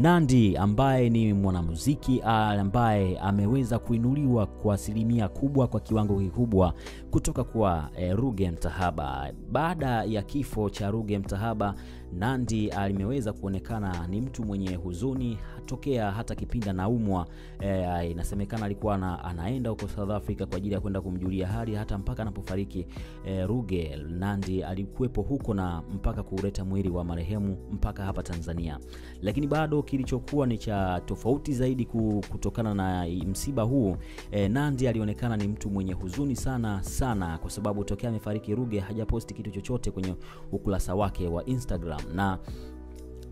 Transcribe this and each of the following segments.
Nandy ambaye ni mwanamuziki ambaye ameweza kuinuliwa kwa asilimia kubwa kwa kiwango kikubwa kutoka kwa e, Ruge mtahaba Baada ya kifo cha Ruge mtahaba nandi alimeweza kuonekana ni mtu mwenye huzuni tokea hata kipindi anaumwa. E, inasemekana alikuwa na, anaenda huko South Africa kwa ajili ya kwenda kumjulia hali hata mpaka anapofariki e, Ruge. nandi alikuwepo huko na mpaka kuuleta mwili wa marehemu mpaka hapa Tanzania, lakini bado kilichokuwa ni cha tofauti zaidi kutokana na msiba huu. E, Nandy alionekana ni mtu mwenye huzuni sana sana, kwa sababu tokea amefariki Ruge hajaposti kitu chochote kwenye ukurasa wake wa Instagram. Na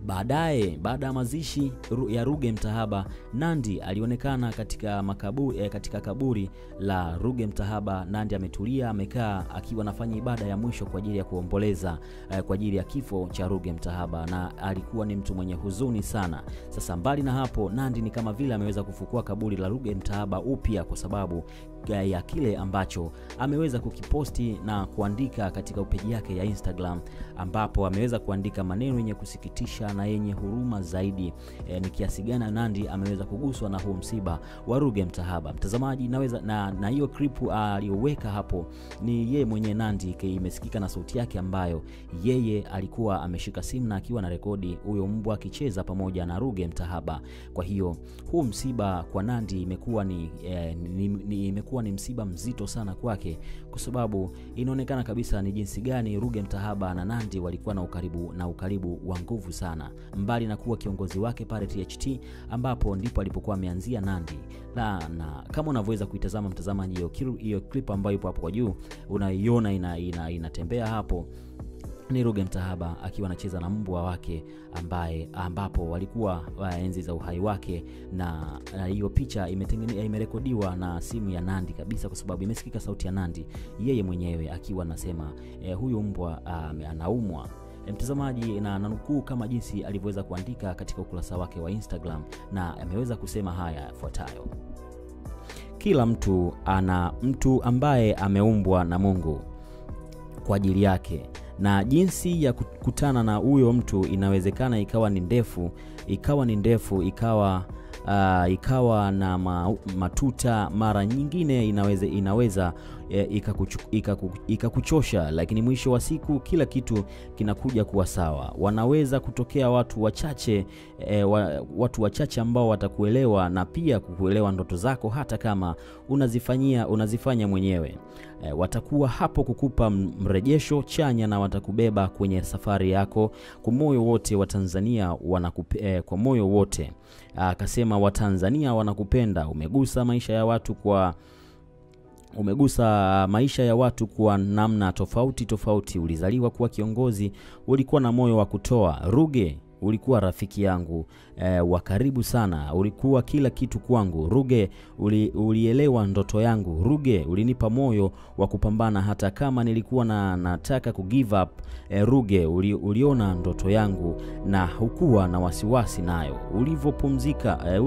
baadaye baada ya mazishi ya Ruge Mutahaba, Nandy alionekana katika makaburi, eh, katika kaburi la Ruge Mutahaba. Nandy ametulia amekaa akiwa anafanya ibada ya mwisho kwa ajili ya kuomboleza eh, kwa ajili ya kifo cha Ruge Mutahaba, na alikuwa ni mtu mwenye huzuni sana. Sasa mbali na hapo, Nandy ni kama vile ameweza kufukua kaburi la Ruge Mutahaba upya kwa sababu ya kile ambacho ameweza kukiposti na kuandika katika upeji yake ya Instagram, ambapo ameweza kuandika maneno yenye kusikitisha na yenye huruma zaidi. E, ni kiasi gani Nandy ameweza kuguswa na huu msiba wa Ruge mtahaba Mtazamaji, naweza na na hiyo clip aliyoweka hapo ni yeye mwenye Nandy, imesikika na sauti yake ambayo yeye alikuwa ameshika simu na akiwa na rekodi huyo mbwa akicheza pamoja na Ruge mtahaba Kwa hiyo huu msiba kwa Nandy imekuwa ni, eh, ni, ni imekuwa ni msiba mzito sana kwake, kwa sababu inaonekana kabisa ni jinsi gani Ruge mtahaba na nandi walikuwa na ukaribu na ukaribu wa nguvu sana, mbali na kuwa kiongozi wake pale THT, ambapo ndipo alipokuwa ameanzia nandi. Na, na kama unavyoweza kuitazama mtazamaji, hiyo clip ambayo ipo hapo kwa juu unaiona inatembea ina, ina, hapo ni Ruge Mutahaba akiwa anacheza na mbwa wake ambaye ambapo walikuwa enzi za uhai wake, na hiyo picha imerekodiwa na simu ya Nandi kabisa, kwa sababu imesikika sauti ya Nandi yeye mwenyewe akiwa anasema eh, huyu mbwa uh, anaumwa. E, mtazamaji na nanukuu kama jinsi alivyoweza kuandika katika ukurasa wake wa Instagram, na ameweza kusema haya yafuatayo: kila mtu ana mtu ambaye ameumbwa na Mungu kwa ajili yake na jinsi ya kukutana na huyo mtu inawezekana ikawa ni ndefu, ikawa ni ndefu, ikawa uh, ikawa na ma, matuta. Mara nyingine inaweza inaweza e, ikakuchosha ikaku, lakini mwisho wa siku kila kitu kinakuja kuwa sawa. Wanaweza kutokea watu wachache e, wa, watu wachache ambao watakuelewa na pia kukuelewa ndoto zako hata kama unazifanyia unazifanya mwenyewe. E, watakuwa hapo kukupa mrejesho chanya na watakubeba kwenye safari yako kwa moyo wote. Wa Tanzania wanakupe, e, kwa moyo wote akasema, Watanzania wanakupenda. Umegusa maisha ya watu kwa umegusa maisha ya watu kwa namna tofauti tofauti. Ulizaliwa kuwa kiongozi, ulikuwa na moyo wa kutoa. Ruge, ulikuwa rafiki yangu e, wa karibu sana, ulikuwa kila kitu kwangu. Ruge, uli, ulielewa ndoto yangu. Ruge, ulinipa moyo wa kupambana hata kama nilikuwa na nataka ku give up. E, Ruge, uli, uliona ndoto yangu na hukuwa na wasiwasi nayo. Ulivyopumzika e,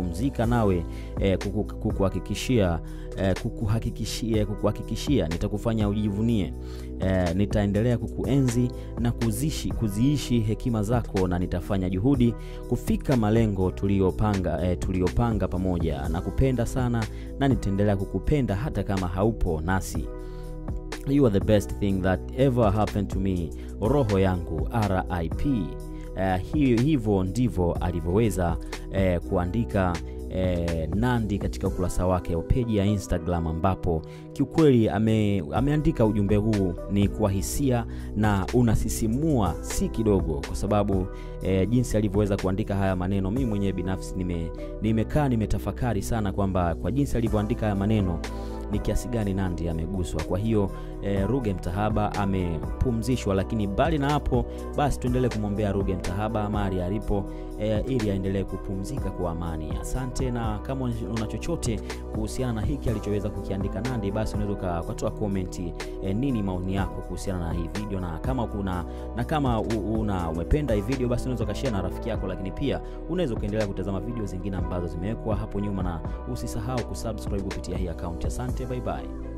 ulivyopumzika nawe e, kukuhakikishia e, kukuhakikishia kukuhakikishia nitakufanya ujivunie. E, nitaendelea kukuenzi na kuzishi, kuziishi hekima zako na nitafanya juhudi kufika malengo tuliyopanga e, tuliyopanga pamoja. na kupenda sana na nitaendelea kukupenda hata kama haupo nasi. You are the best thing that ever happened to me, roho yangu RIP. E, hivyo ndivyo alivyoweza eh, kuandika E, Nandy katika ukurasa wake wa peji ya Instagram ambapo kiukweli ame, ameandika ujumbe huu ni kwa hisia na unasisimua si kidogo, kwa sababu e, jinsi alivyoweza kuandika haya maneno, mimi mwenyewe binafsi nimekaa nime nimetafakari sana kwamba kwa jinsi alivyoandika haya maneno ni kiasi gani Nandi ameguswa. Kwa hiyo e, Ruge Mtahaba amepumzishwa, lakini mbali na hapo basi tuendelee kumwombea Ruge Mtahaba mahali alipo e, ili aendelee kupumzika kwa amani. Asante, na kama una chochote kuhusiana na hiki alichoweza kukiandika Nandi, basi unaweza ukatoa komenti e, nini maoni yako kuhusiana na hii video, na kama kuna na kama una umependa hii video, basi unaweza ukashare na rafiki yako, lakini pia unaweza ukaendelea kutazama video zingine ambazo zimewekwa hapo nyuma, na usisahau kusubscribe kupitia hii account. Bye bye.